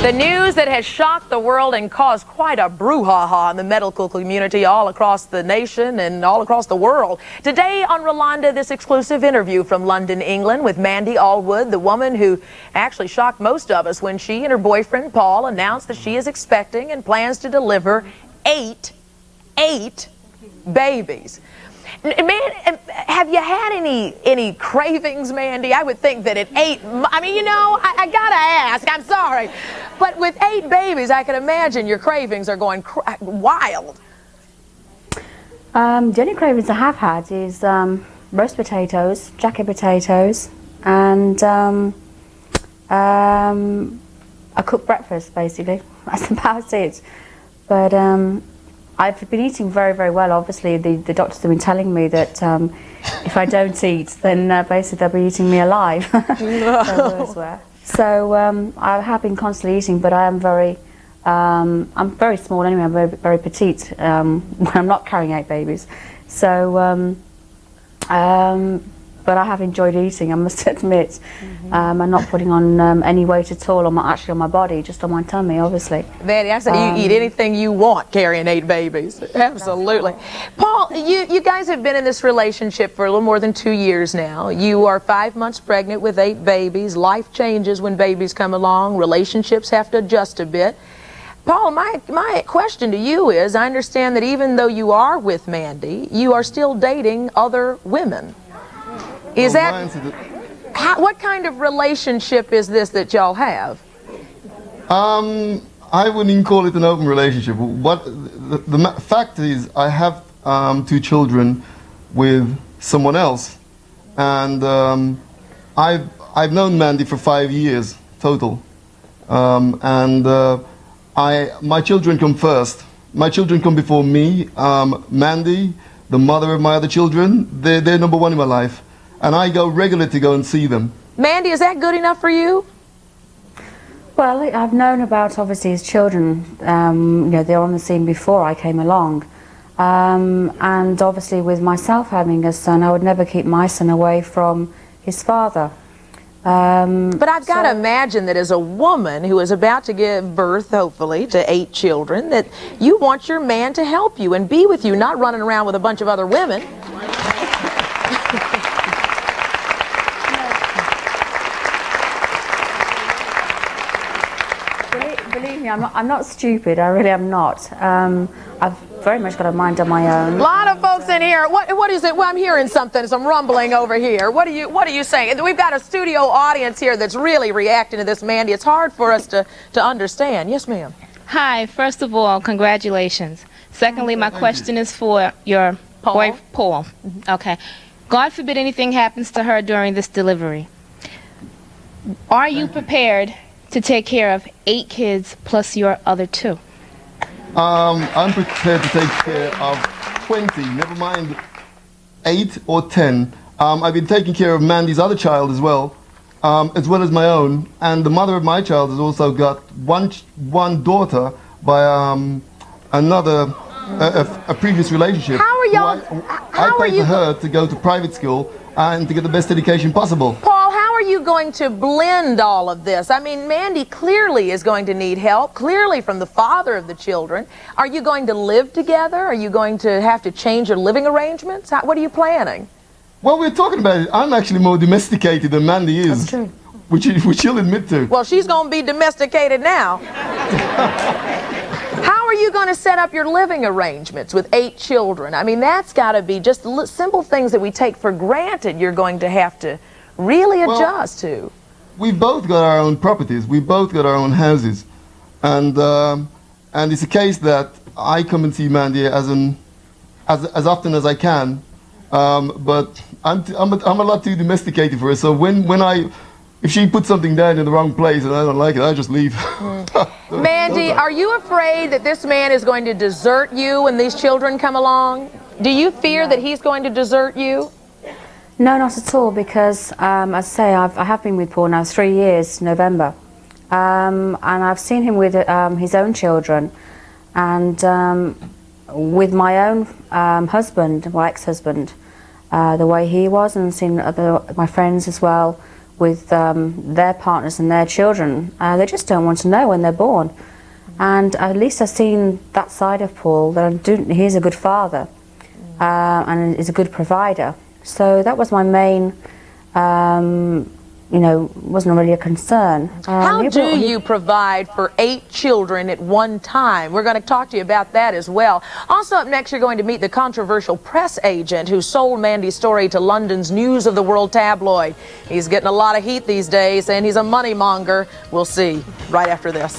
The news that has shocked the world and caused quite a brouhaha in the medical community all across the nation and all across the world. Today on Rolonda, this exclusive interview from London, England with Mandy Allwood, the woman who actually shocked most of us when she and her boyfriend Paul announced that she is expecting and plans to deliver eight, eight babies. Man, have you had any any cravings, Mandy? I would think that at eight, I mean, you know, I, I gotta ask. I'm sorry, but with eight babies, I can imagine your cravings are going wild. Um, the only cravings I have had is um, roast potatoes, jacket potatoes, and um, um a cooked breakfast, basically. That's about it. But um, I've been eating very, very well. Obviously, the, the doctors have been telling me that um, if I don't eat, then uh, basically they'll be eating me alive. no. so um, I have been constantly eating, but I am very, um, I'm very small anyway. I'm very, very petite um, when I'm not carrying eight babies. So um, um, but I have enjoyed eating, I must admit. Mm-hmm. Um, I'm not putting on um, any weight at all, on my, actually on my body, just on my tummy, obviously. Vanny, I said um, you eat anything you want carrying eight babies. Absolutely. Paul, you, you guys have been in this relationship for a little more than two years now. You are five months pregnant with eight babies. Life changes when babies come along. Relationships have to adjust a bit. Paul, my, my question to you is, I understand that even though you are with Mandy, you are still dating other women. Is that how, what kind of relationship is this that y'all have? Um, I wouldn't even call it an open relationship. What the, the fact is, I have um, two children with someone else, and um, I've I've known Mandy for five years total, um, and uh, I my children come first. My children come before me. Um, Mandy, the mother of my other children, they're, they're number one in my life and I go regularly to go and see them. Mandy, is that good enough for you? Well, I've known about obviously his children. Um, you know, they're on the scene before I came along. Um, and obviously, with myself having a son, I would never keep my son away from his father. Um, but I've got so to imagine that as a woman who is about to give birth, hopefully, to eight children, that you want your man to help you and be with you, not running around with a bunch of other women. I'm not, I'm not stupid. I really am not. Um, I've very much got a mind of my own. A lot of folks in here. What what is it? Well, I'm hearing something, some rumbling over here. What are you What are you saying? We've got a studio audience here that's really reacting to this, Mandy. It's hard for us to to understand. Yes, ma'am. Hi. First of all, congratulations. Secondly, my question is for your Paul. boy, Paul. Mm-hmm. Okay. God forbid anything happens to her during this delivery. Are you prepared to take care of eight kids plus your other two? Um, I'm prepared to take care of 20, never mind 8 or 10. Um, I've been taking care of Mandy's other child as well, um, as well as my own. And the mother of my child has also got one, one daughter by um, another, a, a, previous relationship. How are y'all? I, I paid for her to go to private school and to get the best education possible. Paul, are you going to blend all of this? I mean, Mandy clearly is going to need help, clearly from the father of the children. Are you going to live together? Are you going to have to change your living arrangements? How, what are you planning? Well, we're talking about it. I'm actually more domesticated than Mandy is. That's true. Which, which she'll admit to. Well, she's going to be domesticated now. How are you going to set up your living arrangements with eight children? I mean, that's got to be just simple things that we take for granted you're going to have to really adjust well, to. We've both got our own properties. We've both got our own houses. And, um, and it's a case that I come and see Mandy as, an, as, as often as I can. Um, but I'm, t- I'm, a, I'm a lot too domesticated for her. So when, when I if she puts something down in the wrong place and I don't like it, I just leave. Mm. Mandy, are you afraid that this man is going to desert you when these children come along? Do you fear that he's going to desert you? No, not at all, because um, as I say, I've, I have been with Paul now three years, November. Um, and I've seen him with um, his own children and um, with my own um, husband, my ex-husband, uh, the way he was, and seen other, my friends as well with um, their partners and their children. Uh, they just don't want to know when they're born. And at least I've seen that side of Paul, that do, he's a good father uh, and is a good provider. So that was my main, um, you know, wasn't really a concern. Um, How do brought- you provide for eight children at one time? We're going to talk to you about that as well. Also up next, you're going to meet the controversial press agent who sold Mandy's story to London's News of the World tabloid. He's getting a lot of heat these days, and he's a money monger. We'll see right after this.